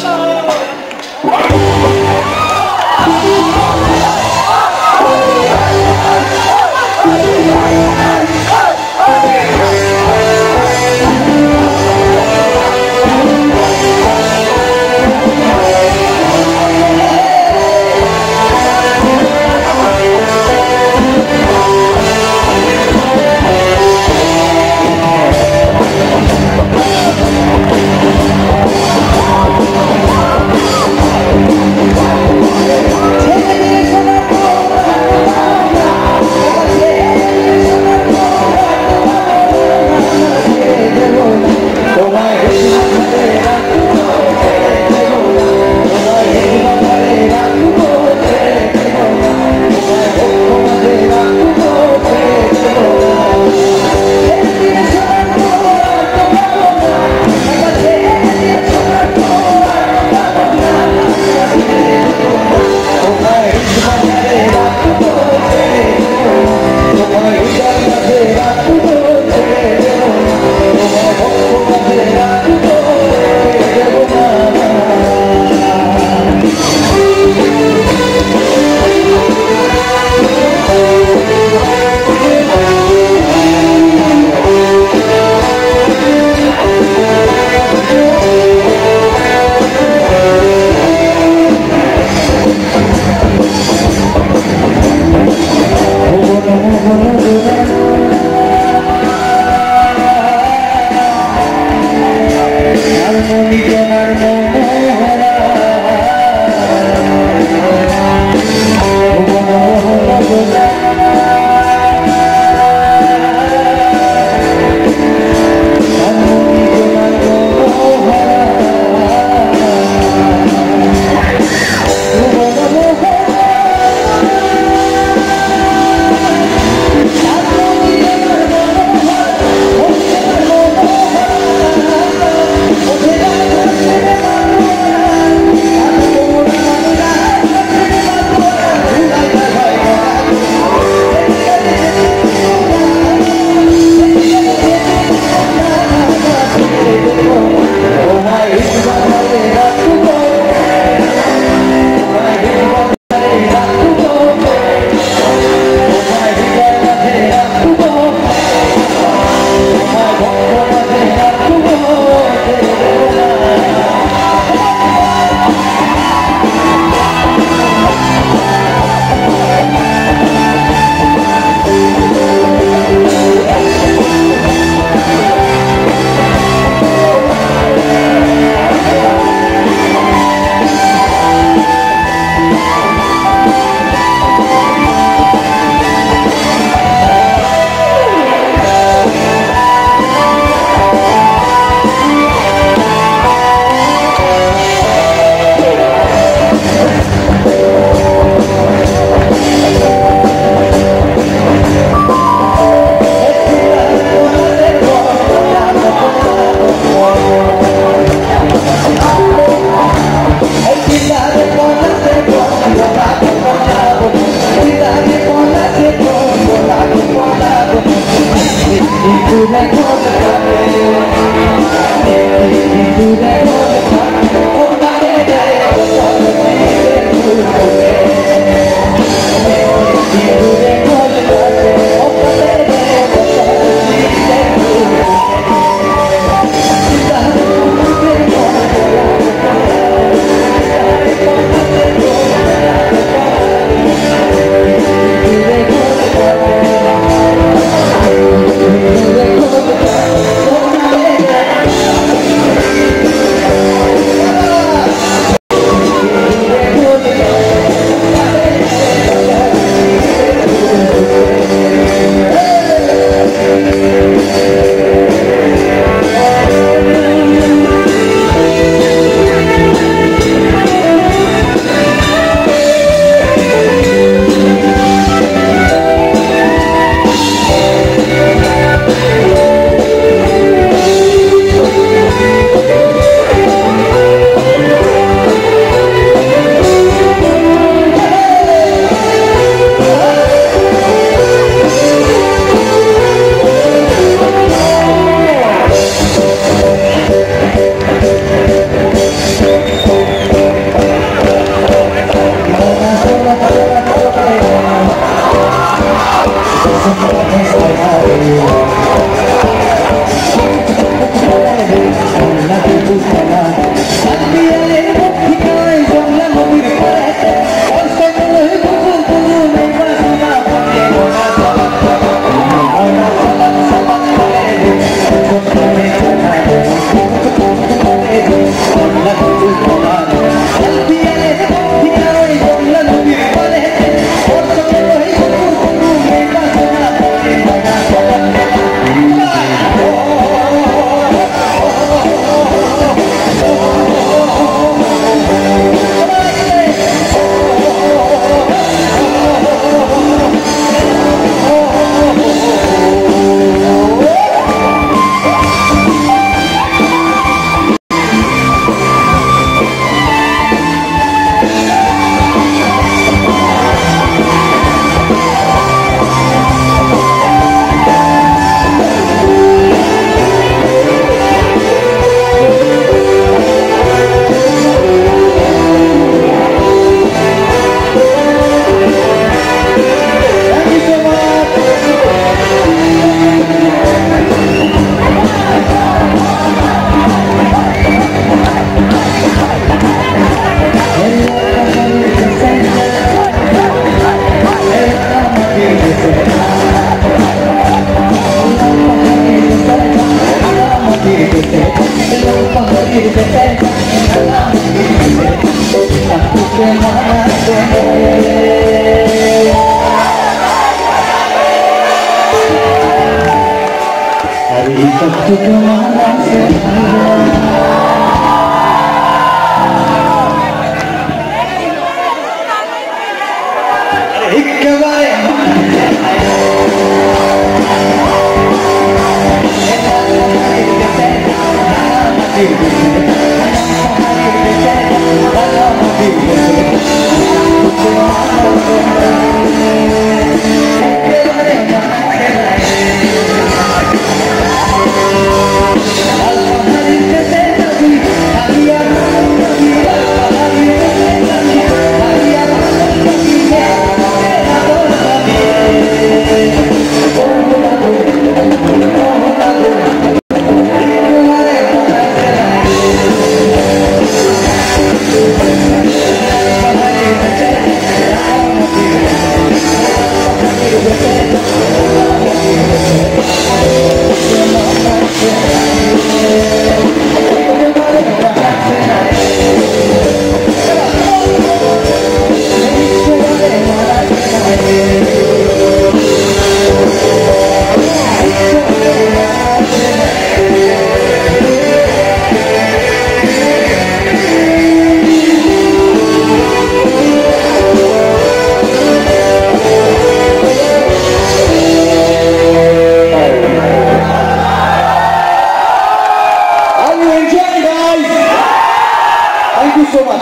Oh.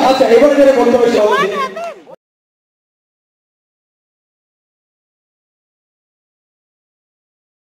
আচ্ছা এবারে যারা বক্তব্য সভাপতি